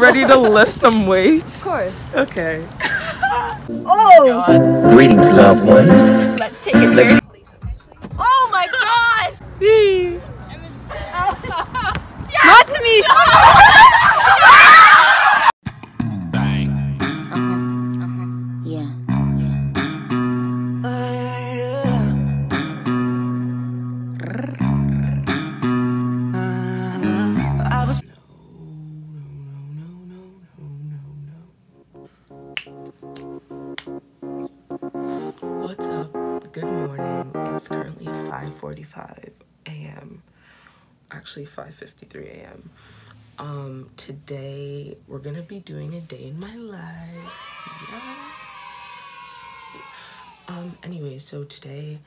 ready to lift some weights? Of course. Okay. Oh! Greetings, loved ones. Let's take a journey. Oh my god! Yay. Not to me! Good morning. It's currently 5:45 a.m. Actually 5:53 a.m. Um today we're to be doing a day in my life. Yeah. Um anyway, so today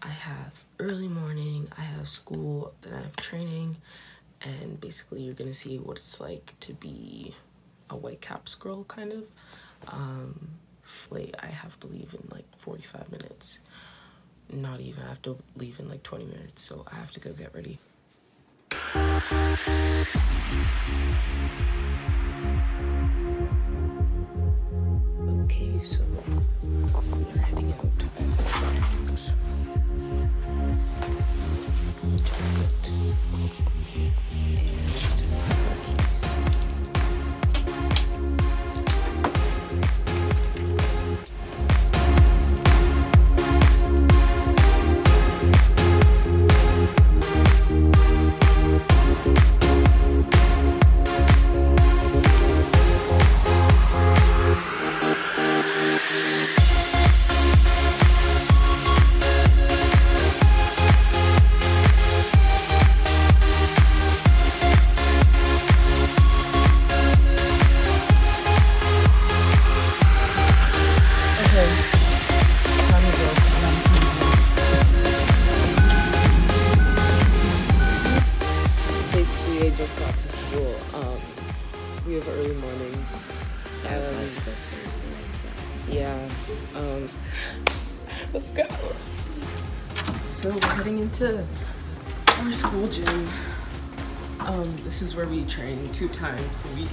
I have early morning, I have school, then I have training, and basically you're to see what it's like to be a Whitecaps girl kind of. Um late. I have to leave in like 45 minutes. Not even. I have to leave in like 20 minutes, so I have to go get ready. Okay, so we're heading out. Um, yeah. Um, let's go. So we're heading into our school gym. Um, this is where we train two times a week,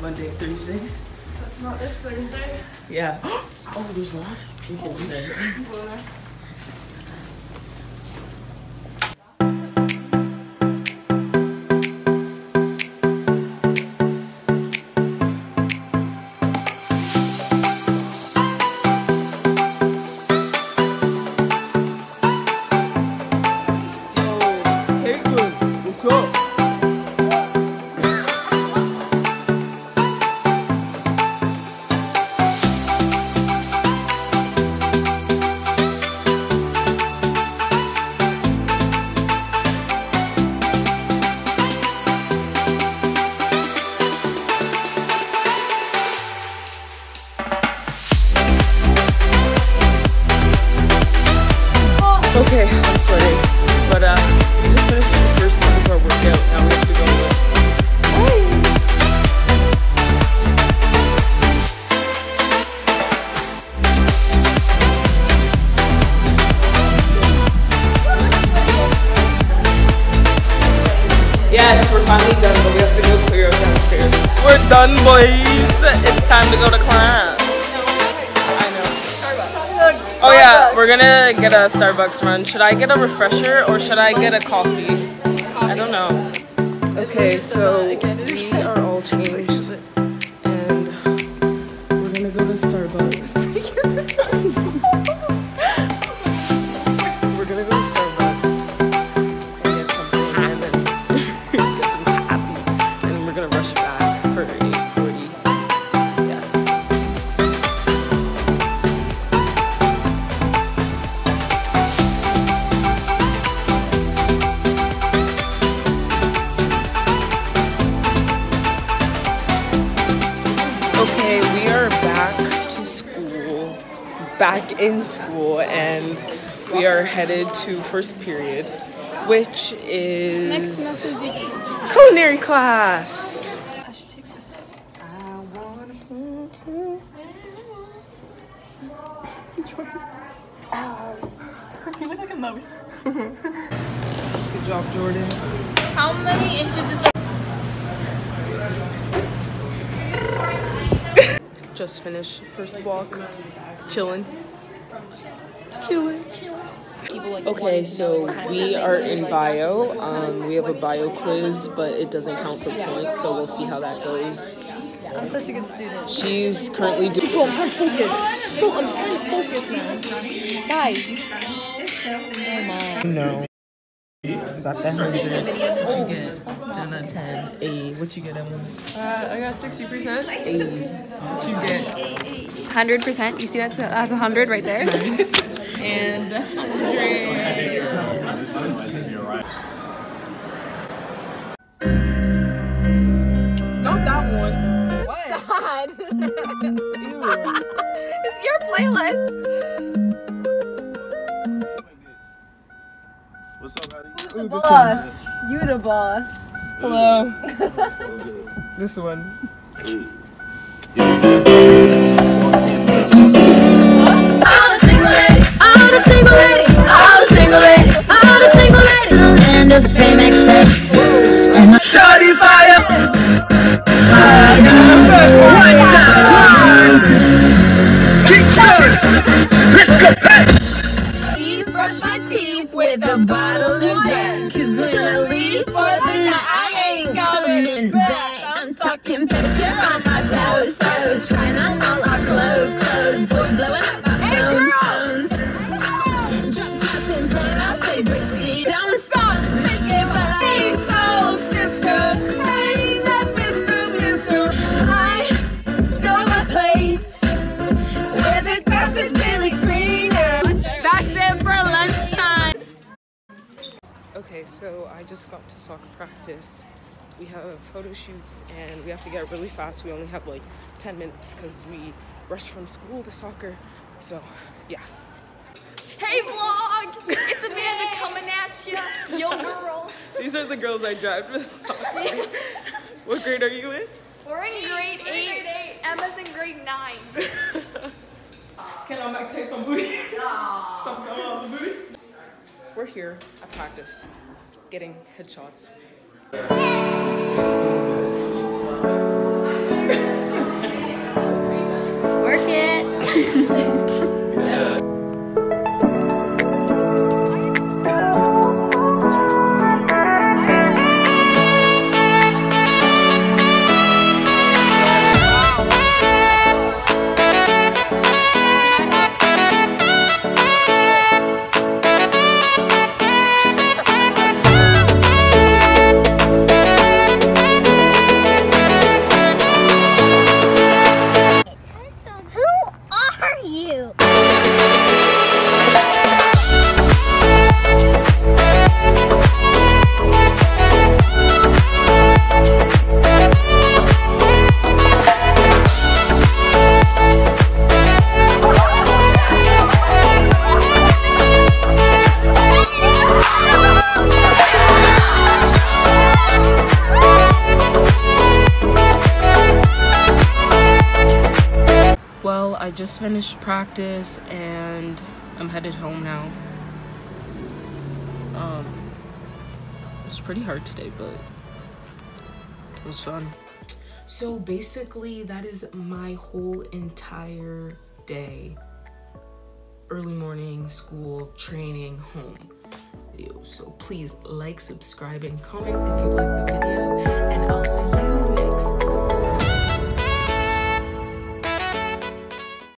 Monday, Thursdays. That's not this Thursday. Yeah. Oh, there's a lot of people there. Yes, we're finally done, but we have to go clear up downstairs. We're done, boys. It's time to go to class. I know. Oh yeah, we're gonna get a Starbucks run. Should I get a refresher or should I get a coffee? I don't know. Okay, so we are all changed back in school, and we are headed to first period, which is Next semester, Ziggy. culinary class. I wanna put you- You look like a mouse. Good job, Jordan. How many inches is the just finished first walk, chilling, chilling. Okay, so we are in bio. Um, we have a bio quiz, but it doesn't count for points, so we'll see how that goes. I'm such a good student. She's currently doing. Bro, I'm trying to focus. Bro, I'm trying to focus, man. Guys. My. No. Got that hundred. What you get? Seven out of ten. A. What you get, Emily? Uh, I got 60%. A. What you get? Hundred percent. You see that? That's a hundred right there. And hundred. Boss. You the boss. Hello. this one. Land of fame excess. And my Shawty fire. Okay, so I just got to soccer practice. We have photo shoots and we have to get really fast. We only have like 10 minutes because we rushed from school to soccer. So, yeah. Hey vlog! It's Amanda coming at you, yo girl. These are the girls I drive to soccer. what grade are you in? We're in grade eight. Emma's in grade nine. Can I make taste some booty? some some booty? We're here at practice, getting headshots. I just finished practice and I'm headed home now. Um, it was pretty hard today, but it was fun. So basically, that is my whole entire day. Early morning, school, training, home. Video. So please like, subscribe, and comment if you like the video, and I'll see you